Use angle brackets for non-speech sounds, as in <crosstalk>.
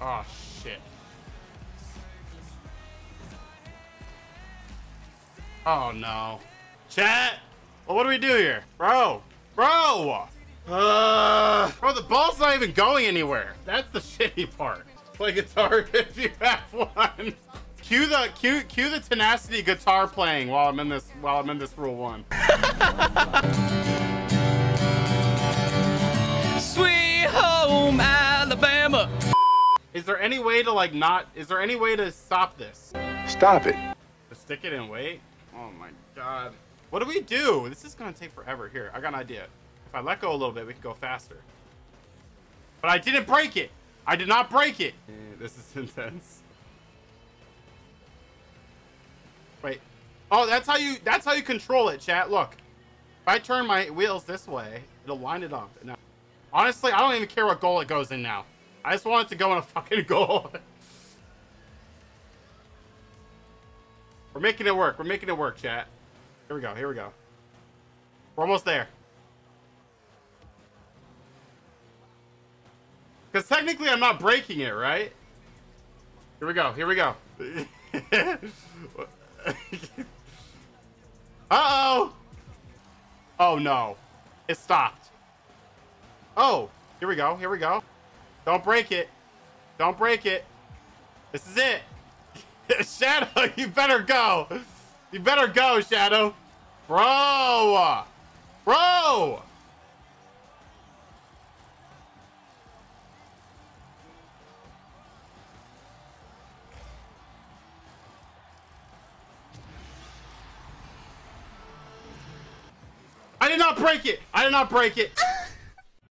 Oh, shit. Oh, no. Chat! Well, what do we do here? Bro! Bro! Uh, bro, the ball's not even going anywhere. That's the <laughs> shitty part. Play guitar <laughs> if you have one. Cue the cue cue the tenacity guitar playing while I'm in this while I'm in this rule one. <laughs> there any way to like not? Is there any way to stop this? Stop it. Just stick it and wait. Oh my god. What do we do? This is gonna take forever. Here, I got an idea. If I let go a little bit, we can go faster. But I didn't break it. I did not break it. <laughs> This is intense. Wait. Oh, that's how you that's how you control it, chat. Look. If I turn my wheels this way, it'll line it up. No. Honestly, I don't even care what goal it goes in now. I just wanted to go in a fucking <laughs> goal. We're making it work. We're making it work, chat. Here we go. Here we go. We're almost there. Because technically I'm not breaking it, right? Here we go. Here we go. <laughs> Uh-oh! Oh, no. It stopped. Oh, here we go. Here we go. Don't break it. Don't break it. This is it. <laughs> Shadow, you better go. You better go, Shadow. Bro. Bro. I did not break it. I did not break it.